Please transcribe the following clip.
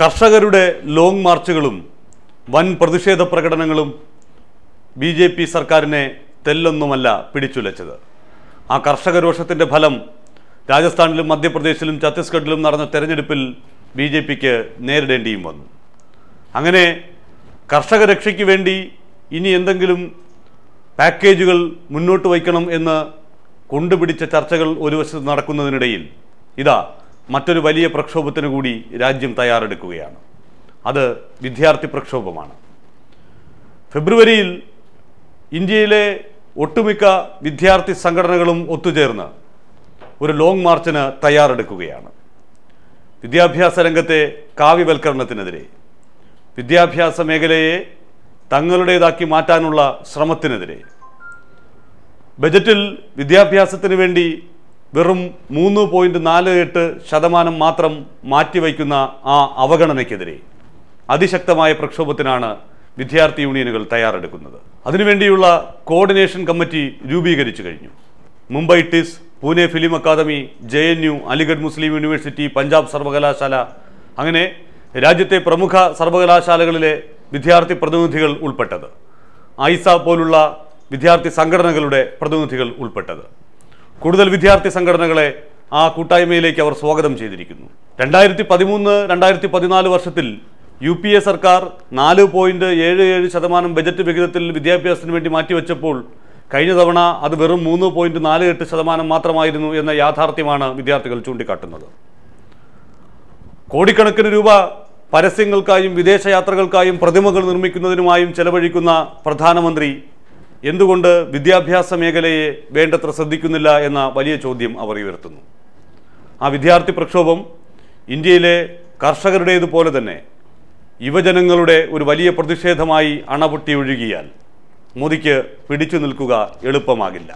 കർഷകരുടെ ലോങ് മാർച്ചുകളും വൻ പ്രതിഷേധ പ്രകടനങ്ങളും ബി ജെ പി സർക്കാരിനെ തെല്ലൊന്നുമല്ല പിടിച്ചുലച്ചത്. ആ കർഷക രോഷത്തിന്റെ ഫലം രാജസ്ഥാനിലും മധ്യപ്രദേശിലും ഛത്തീസ്ഗഡിലും നടന്ന തെരഞ്ഞെടുപ്പിൽ ബി ജെ പിക്ക് നേരിടേണ്ടിയും വന്നു. അങ്ങനെ കർഷക രക്ഷയ്ക്ക് വേണ്ടി ഇനി എന്തെങ്കിലും പാക്കേജുകൾ മുന്നോട്ട് വയ്ക്കണം എന്ന് കൊണ്ടുപിടിച്ച ചർച്ചകൾ ഒരു വശത്ത് നടക്കുന്നതിനിടയിൽ ഇതാ മറ്റൊരു വലിയ പ്രക്ഷോഭത്തിന് കൂടി രാജ്യം തയ്യാറെടുക്കുകയാണ്. അത് വിദ്യാർത്ഥി പ്രക്ഷോഭമാണ്. ഫെബ്രുവരിയിൽ ഇന്ത്യയിലെ ഒട്ടുമിക്ക വിദ്യാർത്ഥി സംഘടനകളും ഒത്തുചേർന്ന് ഒരു ലോങ് മാർച്ചിന് തയ്യാറെടുക്കുകയാണ്. വിദ്യാഭ്യാസ രംഗത്തെ കാവ്യവൽക്കരണത്തിനെതിരെ വിദ്യാഭ്യാസ മേഖലയെ തങ്ങളുടേതാക്കി മാറ്റാനുള്ള ശ്രമത്തിനെതിരെ. ബജറ്റിൽ വിദ്യാഭ്യാസത്തിന് വേണ്ടി വെറും മൂന്ന് പോയിന്റ് നാല് എട്ട് ശതമാനം മാത്രം മാറ്റിവയ്ക്കുന്ന ആ അവഗണനയ്ക്കെതിരെ അതിശക്തമായ പ്രക്ഷോഭത്തിനാണ് വിദ്യാർത്ഥി യൂണിയനുകൾ തയ്യാറെടുക്കുന്നത്. അതിനുവേണ്ടിയുള്ള കോർഡിനേഷൻ കമ്മിറ്റി രൂപീകരിച്ചു കഴിഞ്ഞു. Mumbai TISS Pune film academy J N U Aligarh Muslim University Punjab സർവകലാശാല അങ്ങനെ രാജ്യത്തെ പ്രമുഖ സർവകലാശാലകളിലെ വിദ്യാർത്ഥി പ്രതിനിധികൾ ഉൾപ്പെട്ടത്. ഐസ പോലുള്ള വിദ്യാർത്ഥി സംഘടനകളുടെ പ്രതിനിധികൾ ഉൾപ്പെട്ടത്. കൂടുതൽ വിദ്യാർത്ഥി സംഘടനകളെ ആ കൂട്ടായ്മയിലേക്ക് അവർ സ്വാഗതം ചെയ്തിരിക്കുന്നു. രണ്ടായിരത്തി പതിമൂന്ന് രണ്ടായിരത്തി പതിനാല് വർഷത്തിൽ യു പി എ സർക്കാർ നാല് പോയിന്റ് ഏഴ് ഏഴ് ശതമാനം ബജറ്റ് വിഹിതത്തിൽ വിദ്യാഭ്യാസത്തിന് വേണ്ടി മാറ്റിവെച്ചപ്പോൾ കഴിഞ്ഞ തവണ അത് വെറും മൂന്ന് പോയിന്റ് നാല് എട്ട് ശതമാനം മാത്രമായിരുന്നു എന്ന യാഥാർത്ഥ്യമാണ് വിദ്യാർത്ഥികൾ ചൂണ്ടിക്കാട്ടുന്നത്. കോടിക്കണക്കിന് രൂപ പരസ്യങ്ങൾക്കായും വിദേശയാത്രകൾക്കായും പ്രതിമകൾ നിർമ്മിക്കുന്നതിനുമായും ചെലവഴിക്കുന്ന പ്രധാനമന്ത്രി എന്തുകൊണ്ട് വിദ്യാഭ്യാസ മേഖലയെ വേണ്ടത്ര ശ്രദ്ധിക്കുന്നില്ല എന്ന വലിയ ചോദ്യം അവർ ഉയർത്തുന്നു. ആ വിദ്യാർത്ഥി പ്രക്ഷോഭം ഇന്ത്യയിലെ കർഷകരുടേതുപോലെ തന്നെ യുവജനങ്ങളുടെ ഒരു വലിയ പ്രതിഷേധമായി അണപൊട്ടി ഒഴുകിയാൽ മോദിക്ക് പിടിച്ചു നിൽക്കുക എളുപ്പമാകില്ല.